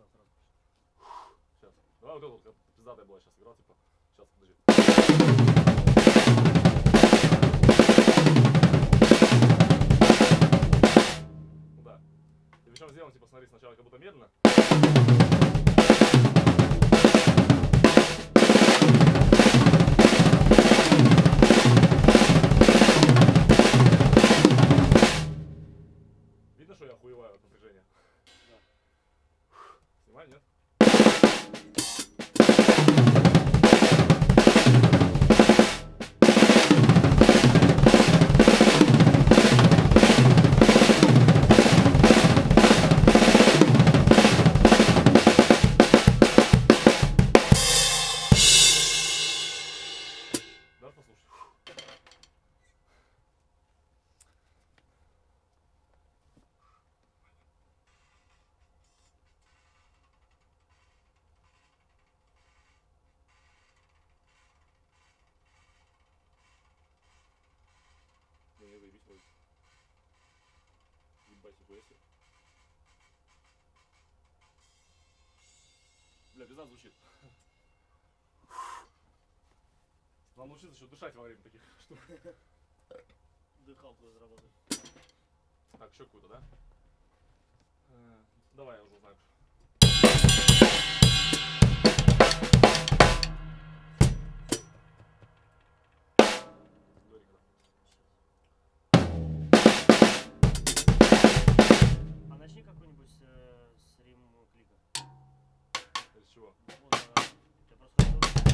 Все, сразу. Сейчас. Давай ну, вот тут, вот, пиздатая была сейчас игра, типа. Сейчас, подожди. Да. И причем сделано, типа, смотри, сначала как будто медленно. Видно, что я охуеваю от напряжения? Да. Снимай, нет? Вроде. Ебать, нихуя себе. Бля, нас звучит. Нам научиться еще дышать во время таких штук. Дыхалку разработать. Так, еще какую-то, да? Давай, я уже знаю. что-нибудь э, с рим клика. Из чего? Ну, вот, э, я просто хочу...